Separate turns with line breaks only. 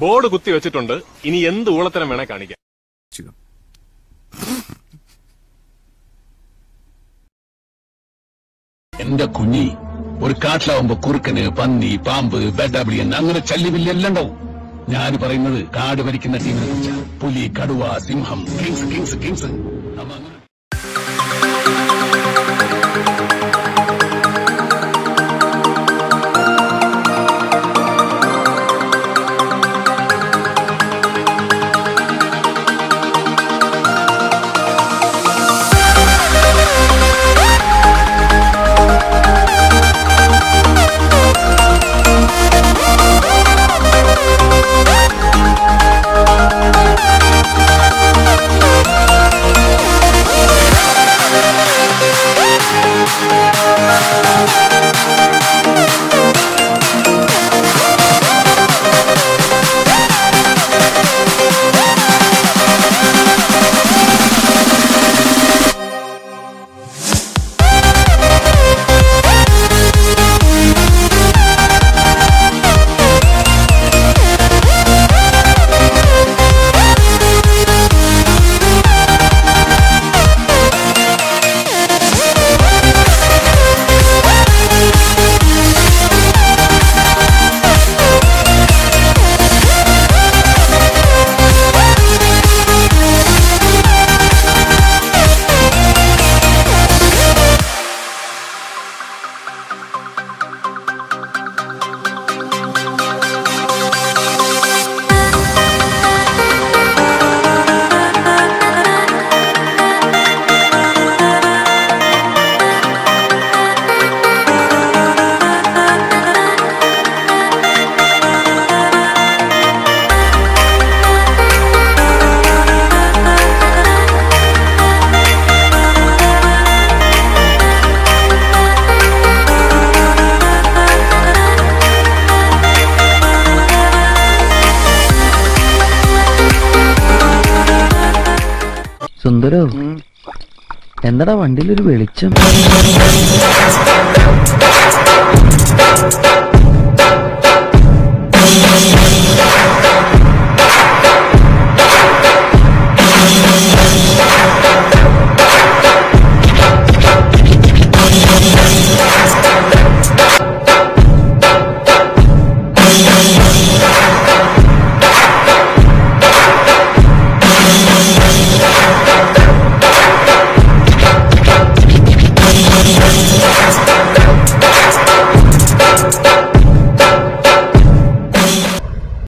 Board കുത്തി വെച്ചിട്ടുണ്ട്. ഇനി എന്ത് ഊളത്തരം വേണേ കാണിക്കാം.
എന്റെ കുഞ്ഞി ഒരു കാട്ടിലാവുമ്പോ കുറുക്കന് പന്നി പാമ്പ് ബെഡബ്ലിയൻ അങ്ങനെ ചല്ലിവില്ലെല്ലാം ഉണ്ടാവും ഞാൻ പറയുന്നത് കാട് ഭരിക്കുന്ന ടീമിനെ കുറിച്ചാണ് പുലി കടുവ സിംഹം കിങ്സ് കിങ്സ് കിങ്സ്. നമ്മ
സുന്ദരോ എന്താടാ വണ്ടിയിലൊരു വെളിച്ചം?